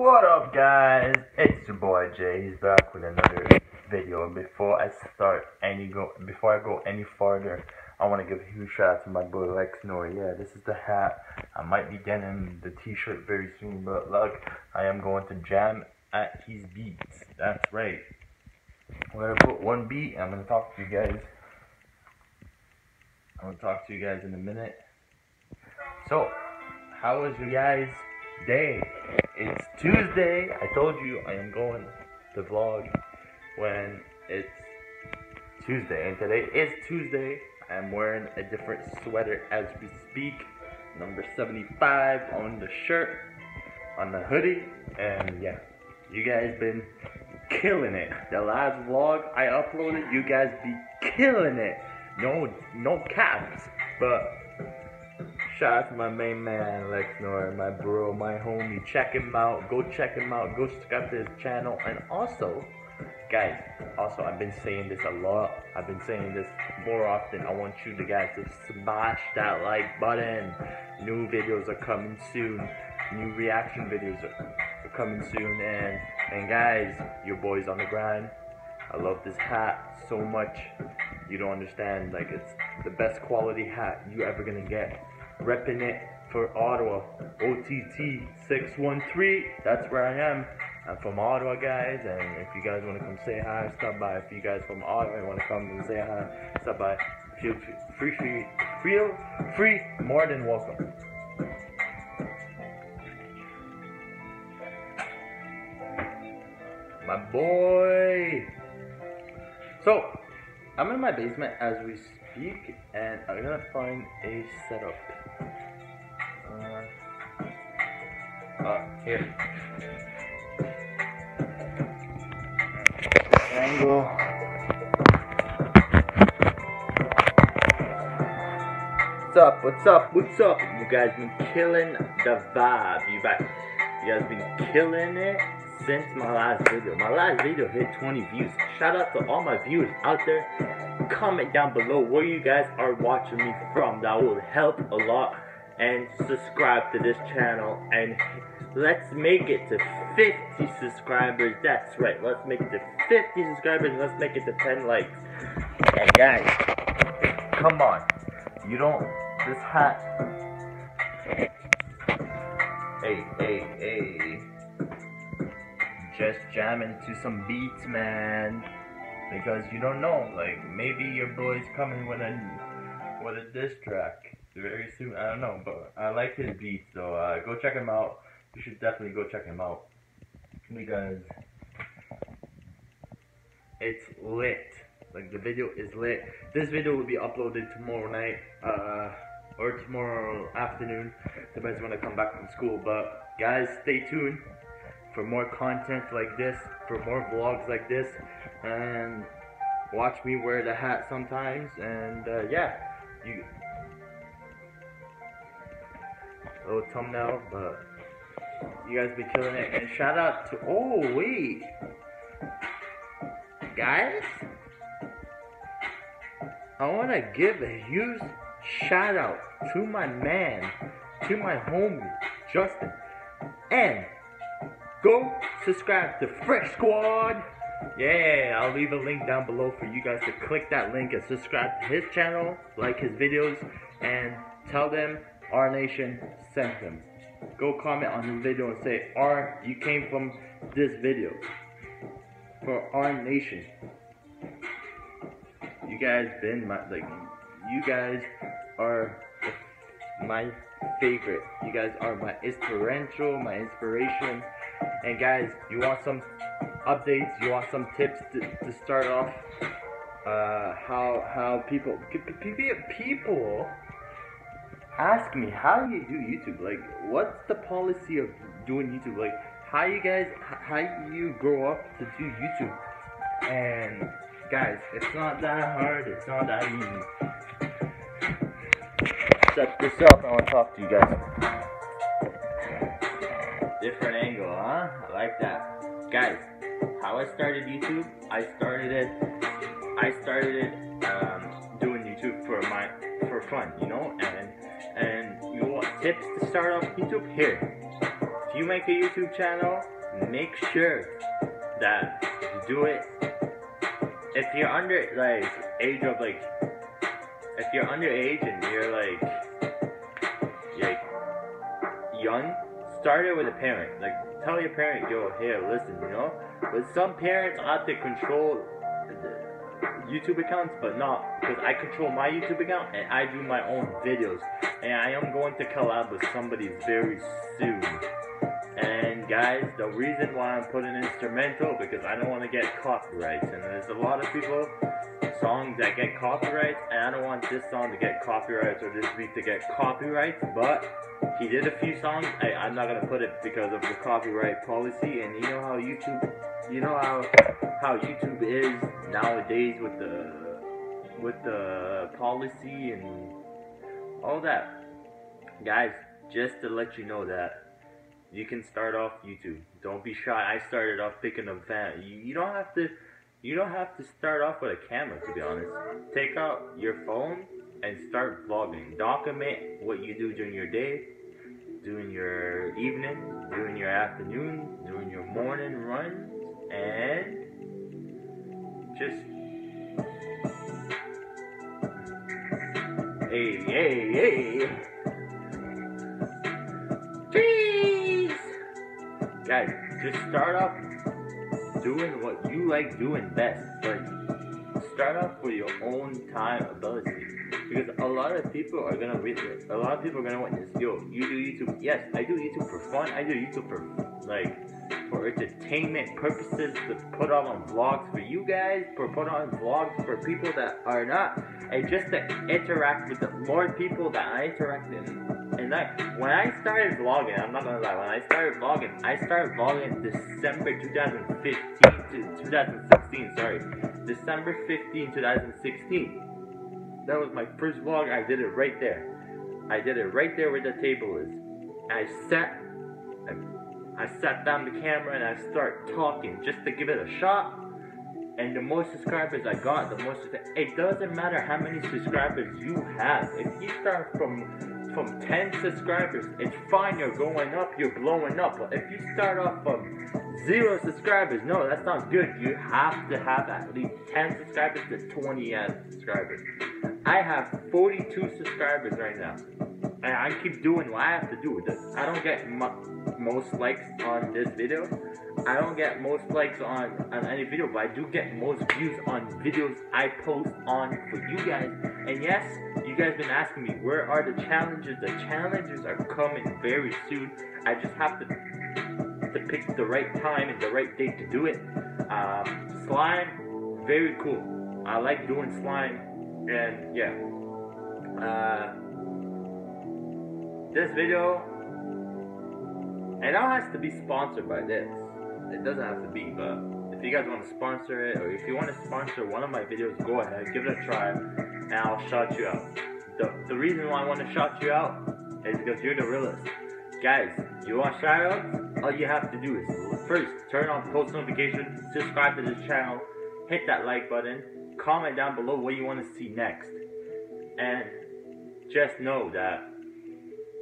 What up guys? It's your boy Jay. He's back with another video. Before I start any go before I go any farther, I want to give a huge shout out to my boy Lex. Yeah, this is the hat. I might be getting the t-shirt very soon, but look, I am going to jam at his beats. That's right. I'm gonna put one beat I'm gonna talk to you guys. I'm gonna talk to you guys in a minute. So, how was your guys' day? It's Tuesday. I told you I am going to vlog when it's Tuesday, and today is Tuesday. I am wearing a different sweater as we speak. Number 75 on the shirt, on the hoodie, and yeah, you guys been killing it. The last vlog I uploaded, you guys be killing it. No, no caps, but shout out to my main man Lex Nour, my bro, my homie. Check him out. Go check him out. Go subscribe to his channel. And also, guys, also I've been saying this a lot. I've been saying this more often. I want you to guys to smash that like button. New videos are coming soon. New reaction videos are, are coming soon. And and guys, your boy's on the grind. I love this hat so much. You don't understand. Like it's the best quality hat you ever gonna get. Repping it for Ottawa. OTT 613. That's where I am. I'm from Ottawa, guys. And if you guys want to come say hi, stop by. If you guys from Ottawa want to come and say hi, stop by. Feel free, free, feel free, more than welcome. My boy. So, I'm in my basement as we speak, and I'm gonna find a setup. Here. Angle. What's up? What's up? What's up? You guys been killing the vibe. You back? You guys been killing it since my last video. My last video hit 20 views. Shout out to all my viewers out there. Comment down below where you guys are watching me from. That will help a lot. And subscribe to this channel. And let's make it to 50 subscribers. That's right. Let's make it to 50 subscribers. Let's make it to 10 likes. And guys, come on. You don't. This hat. Hey, hey, hey just jamming to some beats, man. Because you don't know, like maybe your boy's coming with a with a diss track very soon. I don't know, but I like his beats, so uh, go check him out. You should definitely go check him out because it's lit. Like the video is lit. This video will be uploaded tomorrow night, uh, or tomorrow afternoon. Depends when I come back from school. But guys, stay tuned for more content like this, for more vlogs like this, and watch me wear the hat sometimes, and uh, yeah, you little thumbnail, but you guys be killing it, and shout out to, oh wait, guys, I want to give a huge shout out to my man, to my homie, Justin, and go subscribe to Fresh Squad. Yeah, I'll leave a link down below for you guys to click that link and subscribe to his channel, like his videos, and tell them our nation sent them. Go comment on his video and say, R, you came from this video. For our nation. You guys been my, like, you guys are my favorite. You guys are my inspirational, my inspiration. And guys, you want some updates? You want some tips to, to start off? Uh, how how people people ask me how you do YouTube? Like, what's the policy of doing YouTube? Like, how you guys how you grow up to do YouTube? And guys, it's not that hard. It's not that easy. Set this up. I want to talk to you guys. Different angle, huh? I like that. Guys, how I started YouTube, I started it, I started it um, doing YouTube for my, for fun, you know? And, and you want tips to start off YouTube? Here. If you make a YouTube channel, make sure that you do it. If you're under like age of like, if you're underage and you're like, like young, start it with a parent. Like tell your parent, yo, here, listen, you know. But some parents have to control YouTube accounts, but not because I control my YouTube account and I do my own videos. And I am going to collab with somebody very soon. And guys, the reason why I'm putting instrumental because I don't want to get copyrights. And there's a lot of people songs that get copyrights, and I don't want this song to get copyrights or this beat to get copyrights. But he did a few songs. I, I'm not gonna put it because of the copyright policy. And you know how YouTube, you know how how YouTube is nowadays with the with the policy and all that. Guys, just to let you know that you can start off YouTube. Don't be shy. I started off picking a van. You, you don't have to you don't have to start off with a camera to be honest. Take out your phone and start vlogging. Document what you do during your day, during your evening, during your afternoon, during your morning runs, and just hey hey hey Jeez! Guys, just start off doing what you like doing best. Like, start off with your own time ability. Because a lot of people are gonna witness. A lot of people are gonna witness. Yo, you do YouTube. Yes, I do YouTube for fun. I do YouTube for like for entertainment purposes to put on vlogs for you guys, for put on vlogs for people that are not, and just to interact with the more people that I interact with. And like when I started vlogging, I'm not gonna lie, when I started vlogging, I started vlogging December 2015 to 2016, sorry. December 15, 2016. That was my first vlog, I did it right there. I did it right there where the table is. I sat I sat down the camera and I start talking just to give it a shot. And the more subscribers I got, the more it doesn't matter how many subscribers you have. If you start from from 10 subscribers, it's fine, you're going up, you're blowing up. But if you start off from zero subscribers, no, that's not good. You have to have at least 10 subscribers to 20 subscribers. I have 42 subscribers right now. And I keep doing what I have to do. I don't get most likes on this video. I don't get most likes on, on any video, but I do get most views on videos I post on for you guys. And yes, you guys been asking me, where are the challenges? The challenges are coming very soon. I just have to to pick the right time and the right date to do it. Um, slime, very cool. I like doing slime, and yeah. Uh, this video, it all has to be sponsored by this. It doesn't have to be, but if you guys want to sponsor it, or if you want to sponsor one of my videos, go ahead, give it a try, and I'll shout you out. The, the reason why I want to shout you out is because you're the realest. Guys, you want shoutouts? All you have to do is first turn on post notifications, subscribe to this channel, hit that like button, comment down below what you want to see next. And just know that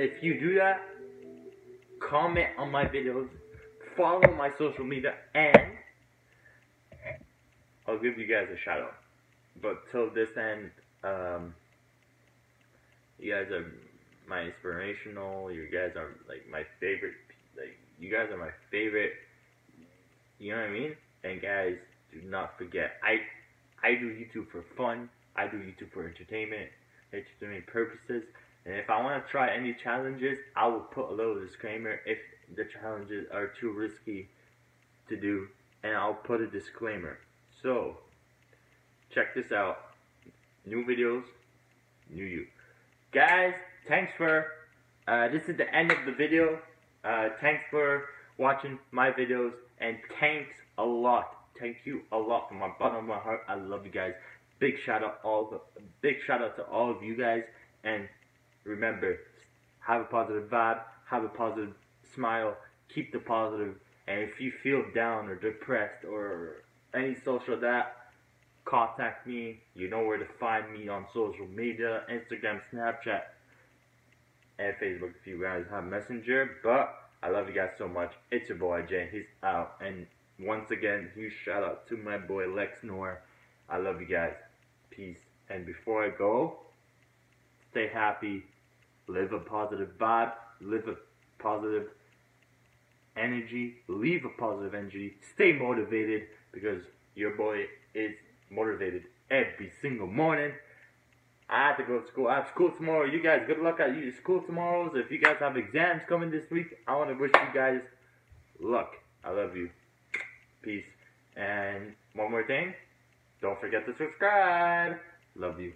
if you do that, comment on my videos, follow my social media, and I'll give you guys a shout out. But till this end, um, you guys are my inspirational. You guys are like my favorite. Like you guys are my favorite. You know what I mean? And guys, do not forget, I I do YouTube for fun. I do YouTube for entertainment, entertainment purposes. And if I want to try any challenges, I will put a little disclaimer if the challenges are too risky to do, and I'll put a disclaimer. So, check this out. New videos, new you. Guys, thanks for, uh, this is the end of the video. Uh, thanks for watching my videos, and thanks a lot. Thank you a lot from my bottom of my heart. I love you guys. Big shout out all the, big shout out to all of you guys, and remember, have a positive vibe, have a positive smile, keep the positive, and if you feel down or depressed or any social that, contact me. You know where to find me on social media, Instagram, Snapchat, and Facebook if you guys have Messenger. But I love you guys so much. It's your boy Jay. He's out. And once again, huge shout out to my boy Lex Nour. I love you guys. Peace. And before I go, stay happy, live a positive vibe, live a positive energy, leave a positive energy, stay motivated because your boy is motivated every single morning. I have to go to school. I have school tomorrow. You guys, good luck at your school tomorrows. If you guys have exams coming this week, I want to wish you guys luck. I love you. Peace. And one more thing, don't forget to subscribe. Love you.